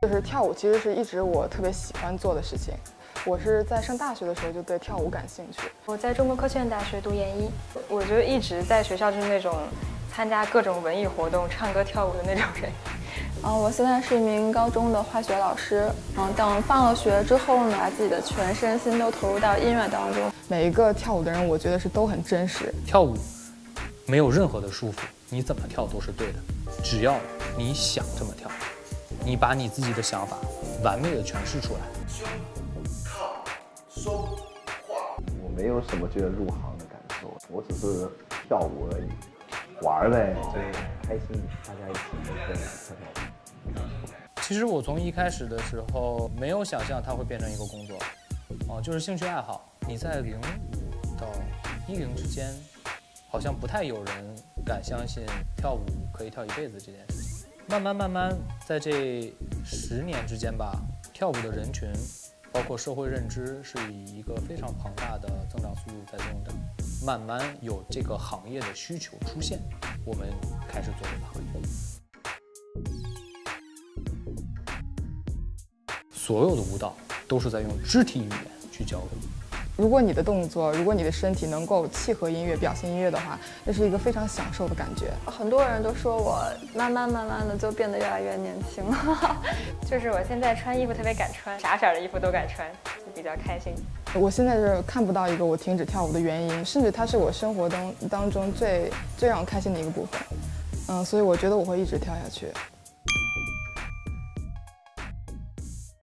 就是跳舞，其实是一直我特别喜欢做的事情。我是在上大学的时候就对跳舞感兴趣。我在中国科学院大学读研一，我就一直在学校就是那种参加各种文艺活动、唱歌跳舞的那种人。嗯，我现在是一名高中的化学老师。嗯，等放了学之后呢，把自己的全身心都投入到音乐当中。每一个跳舞的人，我觉得是都很真实。跳舞没有任何的束缚，你怎么跳都是对的，只要你想这么跳。你把你自己的想法完美的诠释出来。胸、靠、收、胯。我没有什么觉得入行的感受，我只是跳舞而已，玩呗，就开心，大家一起跟着跳跳舞。其实我从一开始的时候没有想象它会变成一个工作，哦，就是兴趣爱好。你在零到一零之间，好像不太有人敢相信跳舞可以跳一辈子这件事情。慢慢慢慢，在这十年之间吧，跳舞的人群，包括社会认知，是以一个非常庞大的增长速度在增长。慢慢有这个行业的需求出现，我们开始做这个行业。所有的舞蹈都是在用肢体语言去交流。如果你的动作，如果你的身体能够契合音乐、表现音乐的话，那是一个非常享受的感觉。很多人都说我慢慢慢慢的就变得越来越年轻了，就是我现在穿衣服特别敢穿，啥色的衣服都敢穿，就比较开心。我现在是看不到一个我停止跳舞的原因，甚至它是我生活当当中最最让我开心的一个部分。嗯，所以我觉得我会一直跳下去。